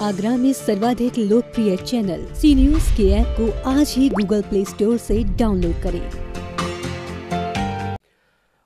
आगरा में सर्वाधिक लोकप्रिय चैनल सी न्यूज़ के ऐप को आज ही गूगल प्ले स्टोर से डाउनलोड करें।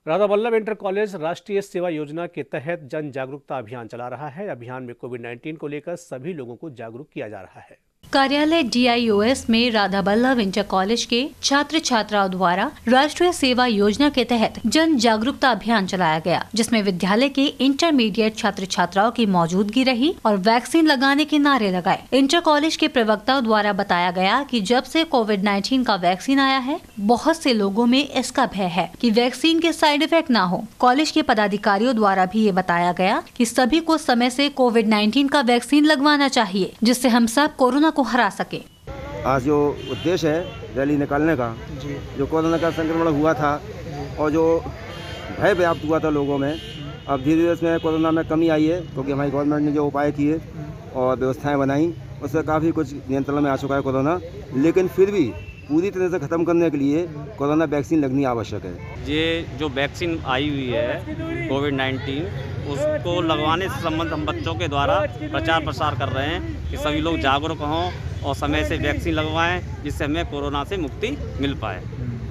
राधा वल्लभ इंटर कॉलेज राष्ट्रीय सेवा योजना के तहत जन जागरूकता अभियान चला रहा है। अभियान में कोविड 19 को लेकर सभी लोगों को जागरूक किया जा रहा है। कार्यालय डीआईओएस में राधा बल्लभ इंटर कॉलेज के छात्र छात्राओं द्वारा राष्ट्रीय सेवा योजना के तहत जन जागरूकता अभियान चलाया गया, जिसमें विद्यालय के इंटरमीडिएट छात्र छात्राओं की मौजूदगी रही और वैक्सीन लगाने के नारे लगाए। इंटर कॉलेज के प्रवक्ताओं द्वारा बताया गया कि जब से कोविड 19 का वैक्सीन आया है, बहुत से लोगों में इसका भय है कि वैक्सीन के साइड इफ़ेक्ट न हो। कॉलेज के पदाधिकारियों द्वारा भी ये बताया गया कि सभी को समय से कोविड 19 का वैक्सीन लगवाना चाहिए, जिससे हम सब कोरोना को हरा सके। आज जो उद्देश्य है रैली निकालने का जो। कोरोना का संक्रमण हुआ था और जो भय व्याप्त हुआ था लोगों में अब धीरे धीरे इसमें कोरोना में कमी आई है क्योंकि हमारी गवर्नमेंट ने जो उपाय किए और व्यवस्थाएँ बनाई उससे काफ़ी कुछ नियंत्रण में आ चुका है कोरोना लेकिन फिर भी पूरी तरह से ख़त्म करने के लिए कोरोना वैक्सीन लगनी आवश्यक है। ये जो वैक्सीन आई हुई है, कोविड 19 उसको लगवाने से संबंध हम बच्चों के द्वारा प्रचार प्रसार कर रहे हैं कि सभी लोग जागरूक हों और समय से वैक्सीन लगवाएँ, जिससे हमें कोरोना से मुक्ति मिल पाए।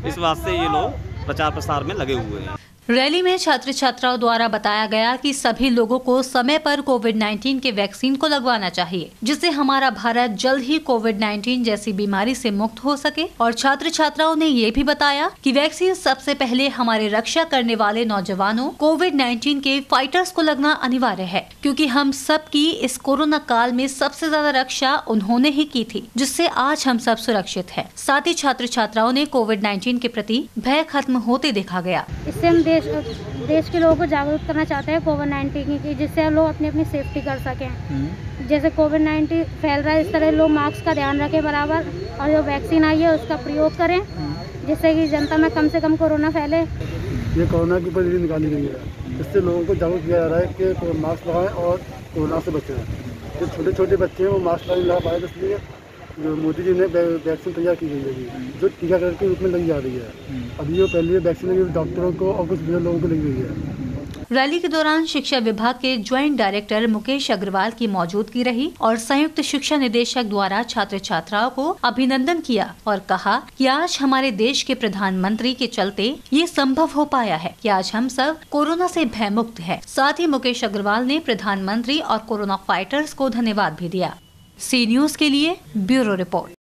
इस वास्ते ये लोग प्रचार प्रसार में लगे हुए हैं। रैली में छात्र छात्राओं द्वारा बताया गया कि सभी लोगों को समय पर कोविड 19 के वैक्सीन को लगवाना चाहिए, जिससे हमारा भारत जल्द ही कोविड 19 जैसी बीमारी से मुक्त हो सके। और छात्र छात्राओं ने ये भी बताया कि वैक्सीन सबसे पहले हमारे रक्षा करने वाले नौजवानों कोविड 19 के फाइटर्स को लगना अनिवार्य है, क्योंकि हम सब की इस कोरोना काल में सबसे ज़्यादा रक्षा उन्होंने ही की थी, जिससे आज हम सब सुरक्षित है। साथ ही छात्र छात्राओं ने कोविड नाइन्टीन के प्रति भय खत्म होते देखा गया। इससे हम देश देश के लोगों को जागरूक करना चाहते हैं कोविड नाइन्टीन की जिससे लोग अपनी अपनी सेफ्टी कर सकें। जैसे कोविड नाइन्टीन फैल रहा है इस तरह लोग मास्क का ध्यान रखें बराबर और जो वैक्सीन आई है उसका प्रयोग करें जिससे कि जनता में कम से कम कोरोना फैले। ये कोरोना की रैली निकाली गई है। इससे लोगों को जागरूक किया जा रहा है कि मास्क लगाएँ और कोरोना से बचें। जो छोटे छोटे बच्चे हैं वो मास्क नहीं लगा पाए इसलिए जो मोदी जी ने वैक्सीन तैयार की गई है जो टीकाकरण के रूप में लगी जा रही है। अभी जो पहले वैक्सीन लगी डॉक्टरों को और कुछ बुज़ुर्ग लोगों को लगी गई है। रैली के दौरान शिक्षा विभाग के ज्वाइंट डायरेक्टर मुकेश अग्रवाल की मौजूदगी रही और संयुक्त शिक्षा निदेशक द्वारा छात्र छात्राओं को अभिनंदन किया और कहा कि आज हमारे देश के प्रधानमंत्री के चलते ये संभव हो पाया है कि आज हम सब कोरोना से भय मुक्त है। साथ ही मुकेश अग्रवाल ने प्रधानमंत्री और कोरोना फाइटर्स को धन्यवाद भी दिया। सी न्यूज़ के लिए ब्यूरो रिपोर्ट।